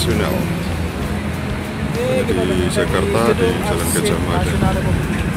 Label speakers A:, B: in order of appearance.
A: nasional. Hanya di Jakarta di Jalan Gajah Mada.